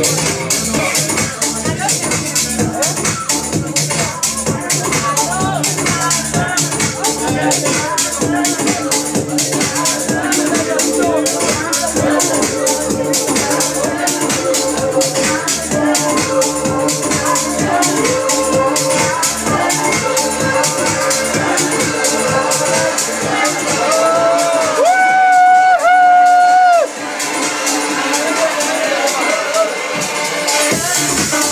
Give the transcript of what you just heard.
Thank you. Thank.